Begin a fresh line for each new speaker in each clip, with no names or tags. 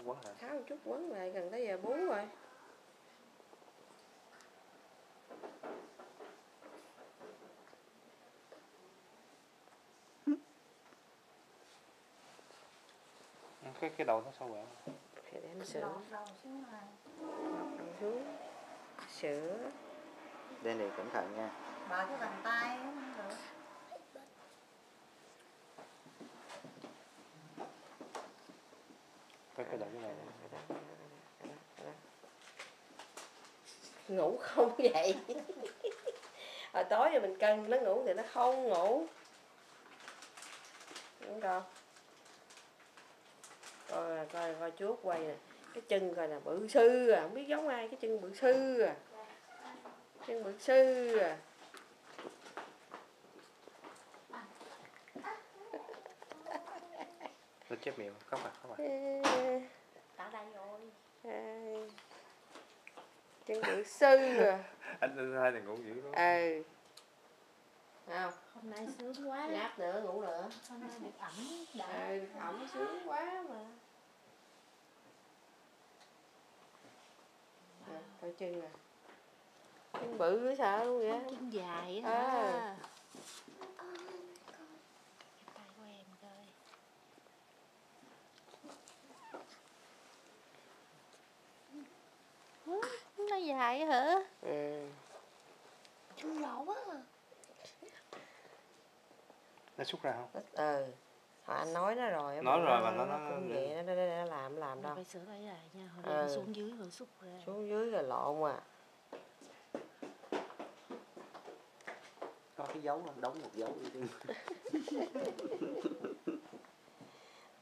chút quấn lại
tháo một chút quấn lại gần tới giờ bú rồi.
Cái cái đầu nó sâu quẹo
thì để nó sữa
lọt đầu xuống
sữa
đây này cẩn thận nha.
Mở cái bàn tay không được
cái cái đầu này.
Ngủ không vậy? Hồi tối giờ mình cân nó ngủ thì nó không ngủ. Đúng không? Coi coi coi chuốt quay nè. Cái chân coi nè, bự sư à. Không biết giống ai, cái chân bự sư à. Chân bự sư à.
Nó chép miệng. Khóc à khóc à
ở đây rồi
ê. chân bự sư à
anh anh hai thì ngủ dữ lắm.
Ừ không.
Hôm nay sướng quá.
Ngáp nữa ngủ nữa
hôm nay được ẩm đã.
Ừ ẩm sướng quá mà. Nè, coi chân nè chân bự sợ luôn vậy?
Chân dài
À.
hả cái tay của em coi Hứ, nó dài hả?
Ừ.
Chân lỗ quá à.
nó xúc ra không?
Ừ Hồi anh nói nó rồi
Nói rồi mà nó- nó-
cũng
nó-
vậy nó, nó, nó làm làm đâu.
phải sửa lại lại nha hồi
Ừ.
xuống dưới rồi xúc ra.
Xuống dưới là lộn à
có cái dấu không đóng một dấu đi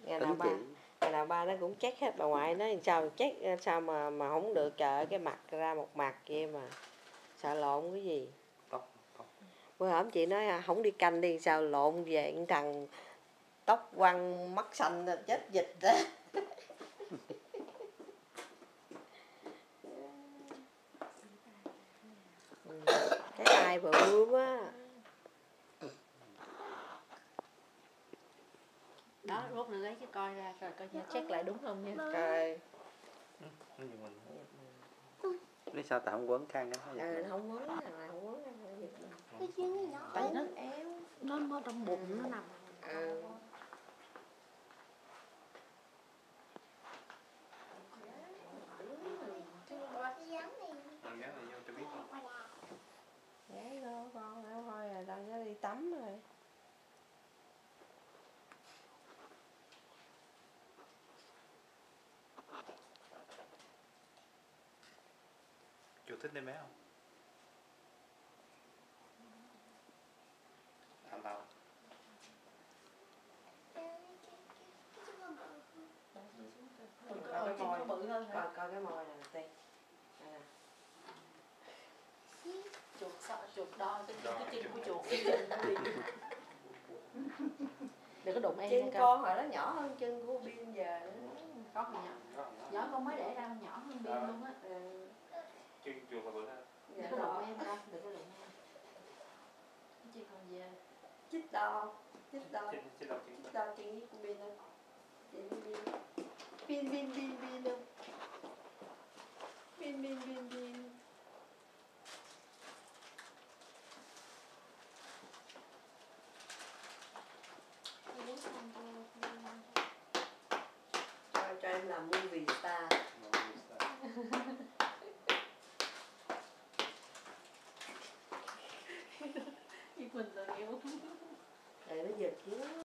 ngày nào ba
chỉ
nào ba nó cũng check hết bà ngoại nói làm sao check sao mà mà không được trời cái mặt ra một mặt kia mà. Sợ lộn cái gì?
Tóc tóc
bữa hổm chị nói à, không đi canh đi sao lộn về thằng tóc quăng mắt xanh là chết dịch đó Ừ, cái tai bự quá
đó rút nữa lấy cái coi ra rồi coi nha check lại đúng không nha.
Trời.
Nó như mình
lý sao tại không quấn khăn đó
ừ, không quấn này không quấn
cái chân này nó
tại
tại nó
éo
nó nó trong bụng nó nằm
ừ.
thằng nhớ là vô cho biết không
Đấy đó con đâu thôi là tao nhớ đi tắm rồi
chú thích đem bé không? À tao
coi cái
bự hơn
coi coi cái môi này nè.
chuột sợ chuột đo cái, chân của chuột. Đừng có đụng em
chân
con.
hồi đó nhỏ hơn chân của Biên giờ.
Có nhỏ nhỏ con mới để ra nhỏ hơn Biên luôn á
Chứ chuột là bữa đó
Dạ
đừng có
đo.
đụng em con đừng có đụng em chân con về
chích đo chích đo
đâu
chích đo chân với của Biên không Biên Biên Biên Biên Biên Biên
Như mình là yêu
để nó giật chứ